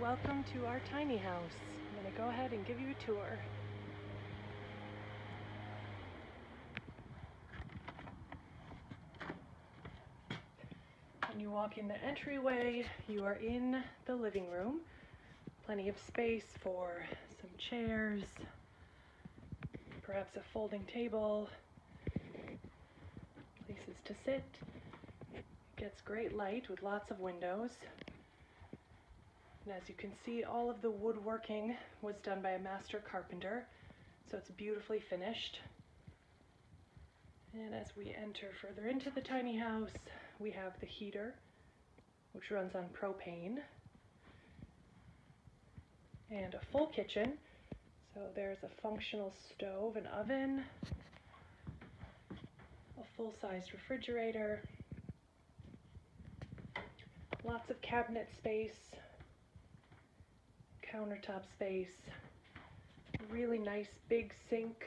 Welcome to our tiny house. I'm going to go ahead and give you a tour. When you walk in the entryway, you are in the living room. Plenty of space for some chairs, perhaps a folding table, places to sit. It gets great light with lots of windows. And as you can see, all of the woodworking was done by a master carpenter, so it's beautifully finished. And as we enter further into the tiny house, we have the heater, which runs on propane, and a full kitchen. So there's a functional stove and oven, a full-sized refrigerator, lots of cabinet space, countertop space, really nice big sink.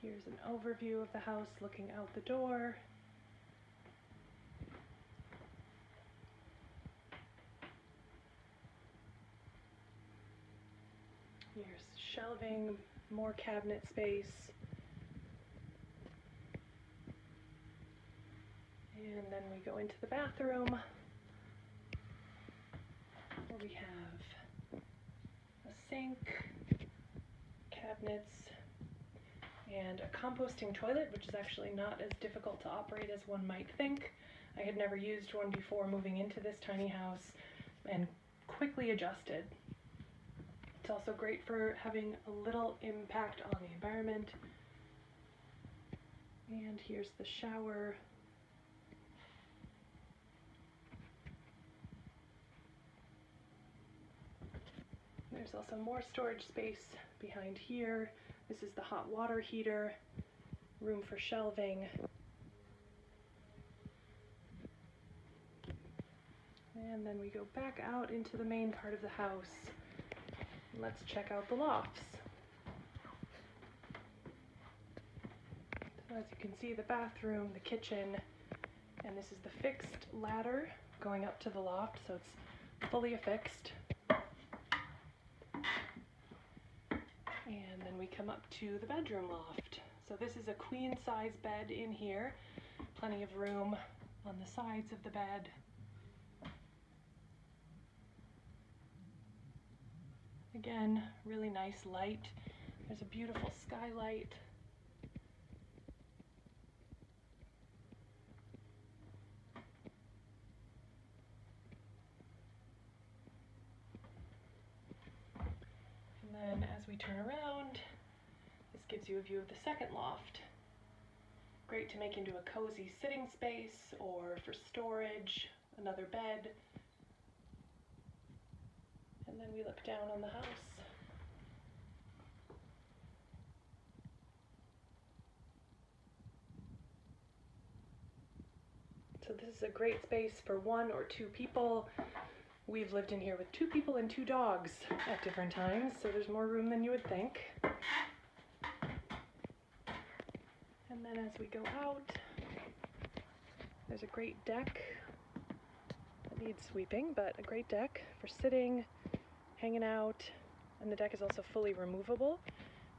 Here's an overview of the house looking out the door. Here's shelving, more cabinet space. And then we go into the bathroom where we have a sink, cabinets, and a composting toilet, which is actually not as difficult to operate as one might think. I had never used one before moving into this tiny house and quickly adjusted. It's also great for having a little impact on the environment. And here's the shower. There's also more storage space behind here. This is the hot water heater, room for shelving. And then we go back out into the main part of the house. Let's check out the lofts. So as you can see, the bathroom, the kitchen, and this is the fixed ladder going up to the loft, so it's fully affixed. And then we come up to the bedroom loft. So this is a queen size bed in here, plenty of room on the sides of the bed. Again, really nice light. There's a beautiful skylight. And then as we turn around, this gives you a view of the second loft. Great to make into a cozy sitting space or for storage, another bed. And then we look down on the house. So this is a great space for one or two people. We've lived in here with two people and two dogs at different times, so there's more room than you would think. And then as we go out, there's a great deck that needs sweeping, but a great deck for sitting, hanging out, and the deck is also fully removable,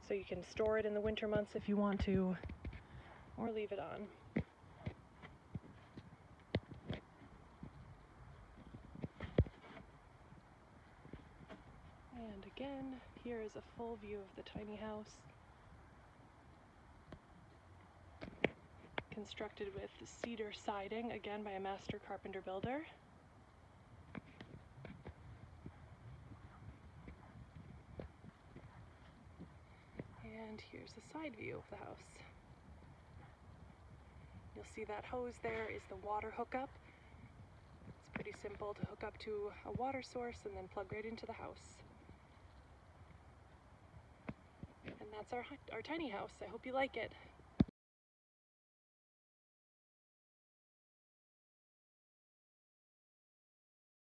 so you can store it in the winter months if you want to, or leave it on. And again, here is a full view of the tiny house. Constructed with cedar siding, again by a master carpenter builder. And here's the side view of the house. You'll see that hose there is the water hookup. It's pretty simple to hook up to a water source and then plug right into the house. And that's our, our tiny house. I hope you like it.